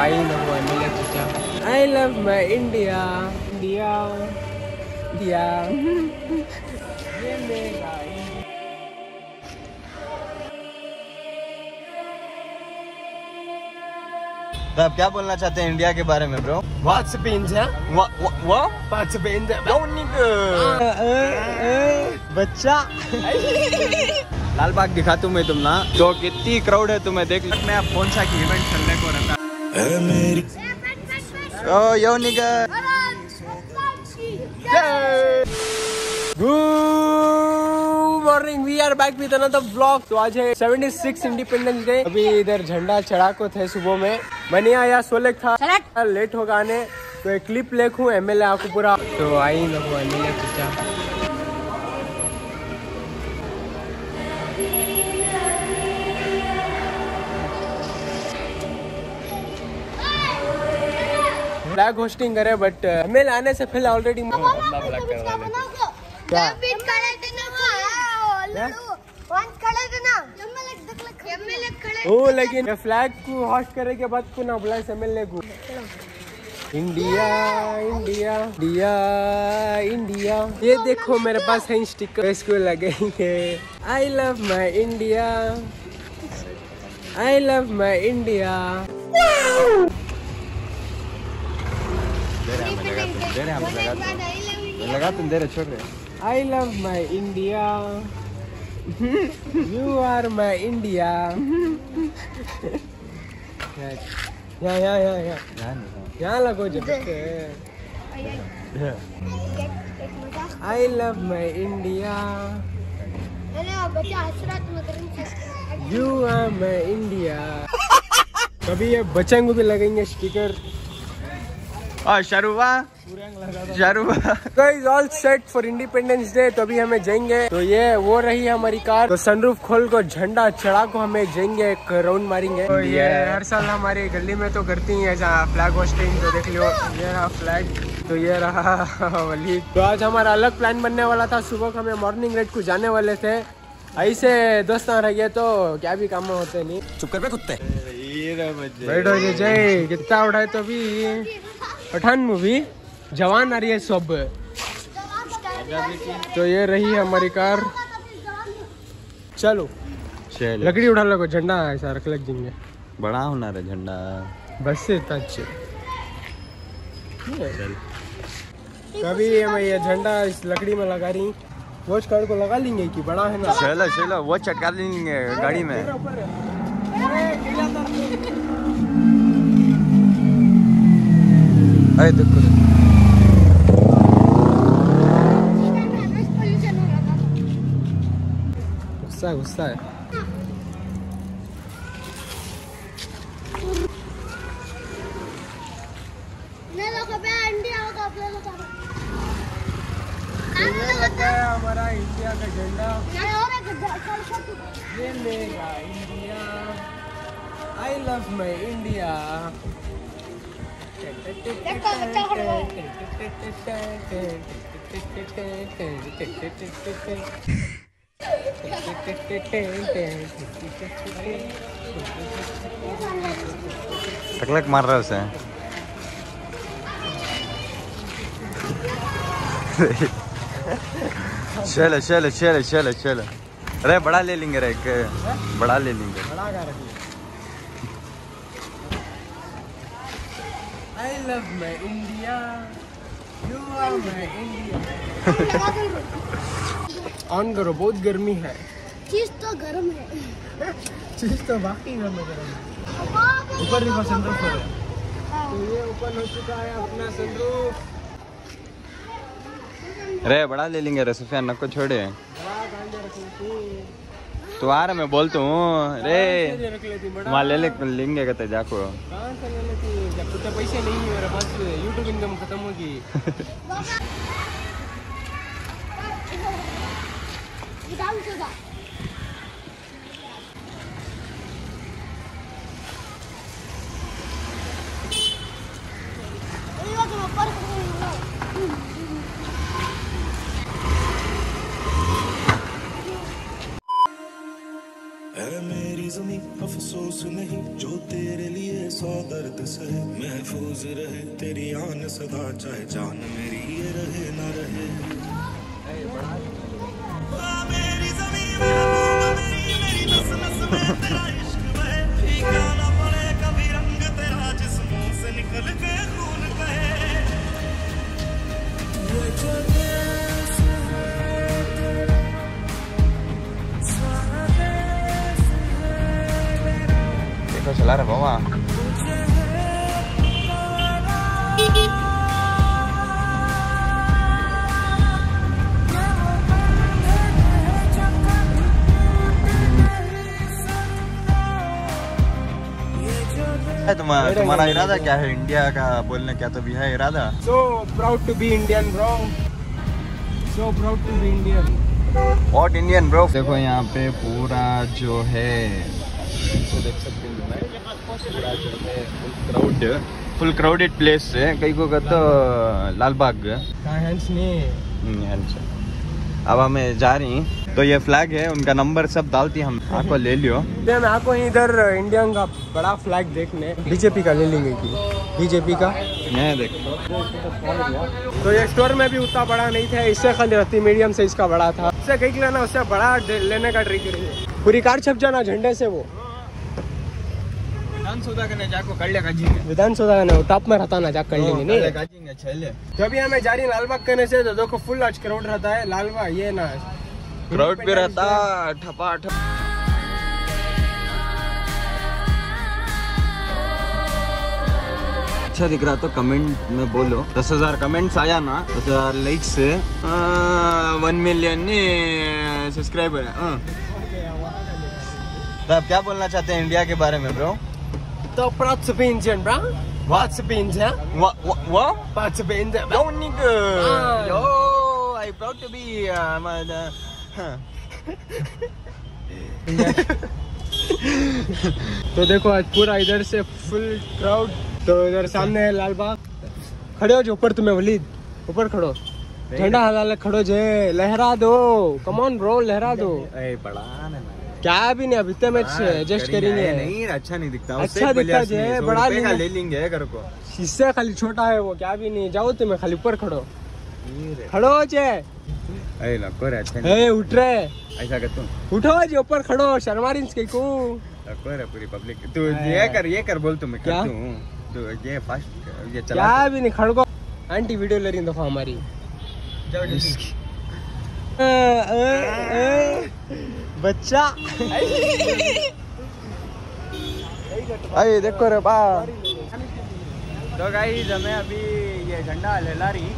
आई ना वो एमएलए पूछा I love my India India India ये मेरा तो आप क्या बोलना चाहते हैं इंडिया के बारे में bro huh? What's the pins? बच्चा। लाल बाग दिखा तुम्हें तुम ना। तो कितनी क्राउड है तुम्हें देख मैं अब कौन सा की इवेंट चलने को रहता ओ यो निगर। Good morning, we are back with another vlog. तो आज है 76 इंडिपेंडेंस डे अभी इधर झंडा चढ़ा को थे सुबह में। मैंने आया सोलह था। लेट होगा आने। तो एक क्लिप लेखूं एमएलए आपको पूरा। तो आई ना वो एमएलए फ्लैग होस्टिंग करे बट एमएलए आने से पहले ऑलरेडी क्या? ओ लेकिन फ्लैग को होस्ट करे के बाद को ना बुला एमएलए को इंडिया इंडिया इंडिया इंडिया। ये देखो मेरे पास है स्टिकर इसको लगेंगे I love my India I love my India लगा तुम दे रहे छोड़ रहे I love my India you are my India यहाँ यहाँ यहाँ यहाँ यहाँ लगो जब I love my India you are my India कभी ये बच्चों को भी लगेंगे स्टिकर और शरुआ शरुआ guys all set for independence day तो अभी हमें जाएँगे। तो ये वो रही है हमारी कार। तो सनरूफ खोल को झंडा चढ़ा को हमें जाएँगे एक राउंड मारेंगे। तो ये हर साल हमारी गली में तो करती है जहाँ फ्लैग होस्टिंग तो देख लो ये रहा फ्लैग तो ये रहा वली। तो आज हमारा अलग प्लान बनने वाला था सुबह को हमें मॉर्निंग रेड को जाने वाले थे। ऐसे दोस्त रह गए तो क्या भी काम होते नहीं। चुप कर पे कुत्ते। बैठो जय कितना उठाए तो भी। पठान मूवी जवान आ रही है सब। तो ये रही है हमारी कार। चलो। चलो। लकड़ी उठा लो झंडा ऐसा रख लग जाएँगे। बड़ा होना रे झंडा। बस से टच कभी मैं ये झंडा इस लकड़ी में लगा रही। वॉच कार्ड को लगा लेंगे कि बड़ा है ना। चलो चलो वो चटका लेंगे गाड़ी में। अरे देखो गुस्सा गुस्सा है ये लगा है हमारा इंडिया का झंडा ये मेरा India I love my India टकलक मार रहा है उसे। चलो चलो चलो चलो चलो। अरे, बड़ा ले लेंगे रे, एक, बड़ा ले लेंगे। बड़ा का love my India you are my India on करो बहुत गर्मी है। चीज़ तो गर्म है। चीज़ तो बाकी है गर्म है। ऊपर देखो सनरूफ हो। तो ये ओपन हो चुका है अपना सनरूफ रे बड़ा ले लेंगे रे सुफियान नको छोड़े। तू आ रहा मैं बोलता हूँ रे। वहाँ ले ले लेंगे कहते जाको। कहाँ से ले लेती जब तो पैसे नहीं है मेरे पास यूट्यूब इनकम खत्म होगी। अफसोस नहीं, जो तेरे लिए सौ दर्द सहे महफूज रहे। तेरी आन सदा चाहे जान मेरी ये रहे, ना रहे। देखो चला बाबा है तुम्हारा तुम्हारा इरादा क्या है इंडिया का बोलने क्या तो भी है इरादा so proud to be Indian bro. So proud to be Indian. What Indian bro देखो यहाँ पे पूरा जो है तो देख सकते हो क्राउड फुल क्राउडेड प्लेस है। कई को कहते लाल बाग अब हमें जा रही तो ये फ्लैग है उनका नंबर सब डालती हम। आपको ले लियो। मैं आको इधर इंडिया का बड़ा फ्लैग देखने। बीजेपी का ले लेंगे की? बीजेपी का? मैं देख तो ये स्टोर में भी उतना बड़ा नहीं था इससे खाली रहती मीडियम से इसका बड़ा था। इससे कहीं लेना उससे बड़ा लेने का ट्रिक है। पूरी कार छप जाना झंडे से वो। विधानसभा करने जाको कर लेगा जी विधानसभा का टॉप में रहता ना जा कर लेंगे नहीं? तो अभी हमें जा रही लालबाग करने से तो देखो फुल आज क्राउड रहता है लालबाग ये ना। क्राउड भी रहता ठपा ठप अच्छा दिख रहा तो कमेंट में बोलो। दस हज़ार कमेंट्स आया ना दस हज़ार लाइक्स से। वन मिलियन सब्सक्राइबर है हाँ। तो आप क्या बोलना चाहते हैं इंडिया के बारे में ब्रो तो proud to be Indian bro Proud to be Indian वाह Proud to be Indian Yo, nigga. Ah. Yo, I proud to be. Uh, my, uh, huh. तो देखो आज पूरा इधर से फुल क्राउड तो इधर सामने है लाल बाग खड़े हो जो ऊपर तुम्हें वलीद ऊपर खड़ो झंडा हला खड़ो जे लहरा दो कमॉन ब्रो लहरा दो अरे बड़ा ना क्या भी नहीं अभी इतने में एडजस्ट करेंगे नहीं अच्छा नहीं दिखता। अच्छा दिखता जे, सौ बड़ा ले लेंगे घर को इससे खाली छोटा है वो क्या भी नहीं जाओ तुम्हें खाली ऊपर खड़ो। खड़ो जे। अच्छा ए उठ रहे ऐसा कर तू। उठो जे ऊपर खड़ो शर्मारी इसके को रे पूरी पब्लिक तू ये कर ये कर बोल तू मैं क्या? तू ये फास्ट ये चला। क्या भी नहीं खड़को आंटी वीडियो ले रही देखो हमारी। बच्चा। अरे, देखो रे तो हमें अभी ये झंडा लहला रही।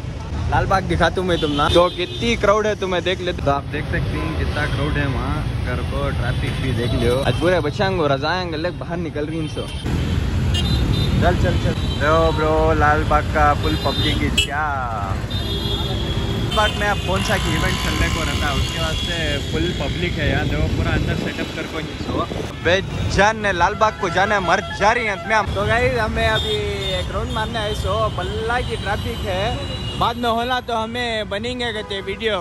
लाल बाग दिखाता हूँ मैं तुम ना। तो कितनी क्राउड है, तुम्हें देख ले। तो आप देख सकते हैं कितना क्राउड है वहाँ। घर को ट्रैफ़िक भी देख लियो। आज पूरे बच्चांग रजाएँगे लग बाहर निकल रही इनसे। चल चल चल। ब्रो ब्रो लाल बाग का फुल पब्लिक क्या? बाग में आप कौन सा की इवेंट चलने को रहता है उसके बाद से फुल पब्लिक है यहाँ देखो पूरा अंदर सेटअप कर को सो बेजान ने लाल बाग को जाना है मर जा रही है हम तो गाइस हमें अभी एक राउंड मारने आए सो बल्ला की ट्रैफ़िक है। बाद में होना तो हमें बनेंगे कहते वीडियो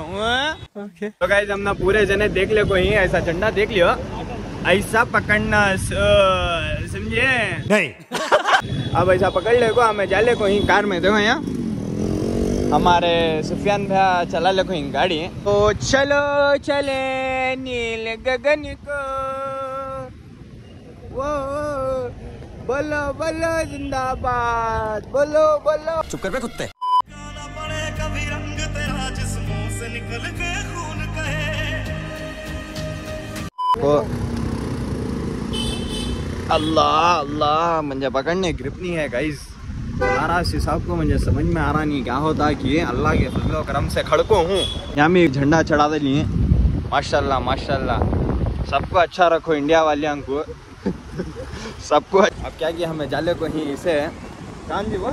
ओके तो गाइस हमने पूरे जने देख ले कोई ऐसा झंडा देख लियो। ऐसा पकड़ना समझे? नहीं। अब ऐसा पकड़ ले को हमें जा ले को ही कार में देखो यहाँ। हमारे सुफियान भैया चला ले कोई गाड़ी। तो चलो चले नील गगन को। वो बोलो बोलो जिंदाबाद। बोलो बोलो। चुप कर कुत्ते। गाना पड़े कभी रंग तेरा जिस्मों से निकल के खून कहे। को अल्लाह अल्लाह मुझे पकड़ने ग्रिप नहीं नाराज़ साहब को मुझे समझ में आ रहा नहीं क्या होता कि अल्लाह के फजल करम से खड़को हूँ। यहाँ में झंडा चढ़ा दे लिए माशाल्लाह माशाल्लाह। सबको अच्छा रखो इंडिया वाले को। सबको अब क्या किया हमें जाले को ही इसे कान जी वो?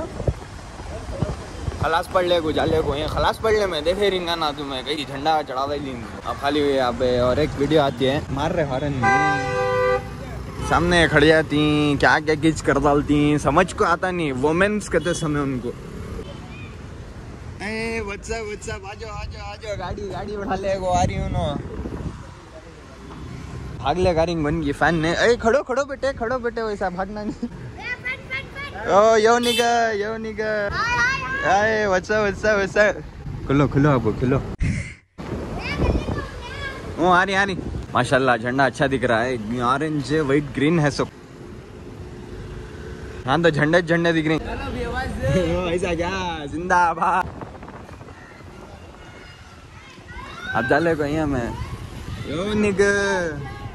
खलास पढ़ ले को, जाले को ये खलास पढ़ ले मैं, देखे रिंगा ना तुम्हें। कहीं झंडा चढ़ा दे ली अब खाली हुई अब और एक वीडियो आती है। मार रहे हॉर्न सामने खड़ी जाती क्या क्या किच कर डालती समझ को आता नहीं वोमेन्स कहते समय उनको। आजो आजो आजो गाड़ी गाड़ी उठा ले आ रही हूँ भाग ले गाड़ी बन गई फ़ैन ने। ए खड़ो खड़ो बेटे खड़ो बेटे वैसा भागना नहीं। yo nigga. Hey, what's up, what's up, what's up? खुलो खुलो अब खुलो। ओ आ रही आ रही। माशाल्लाह झंडा अच्छा दिख रहा है। ऑरेंज व्हाइट ग्रीन है सब। हाँ तो झंडे झंडे दिख रहे ऐसा क्या? जिंदाबाद। अब डाले को यहाँ में यो निग।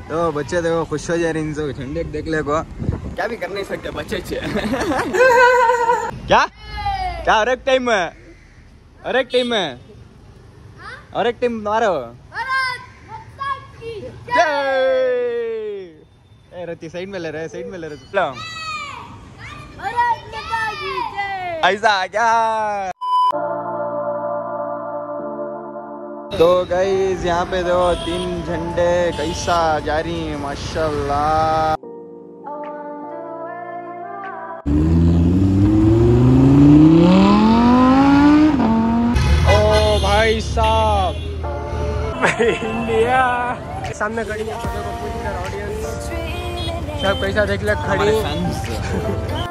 तो बच्चे देखो खुश हो जा रहे इनसे झंडे देख ले को। क्या भी कर नहीं सकते बच्चे क्या? क्या हर एक टाइम में हर एक टाइम में हर एक टाइम मारो। जय! ए रति साइड में ले रहे साइड में ले रहे लो। ऐसा क्या? तो गाइस यहाँ पे देखो तीन झंडे कैसा जारी हैं माशाल्लाह। ओ भाई साहब। इंडिया। सामने खड़ी है ऑडियंस सब कैसा देख ले खड़ी।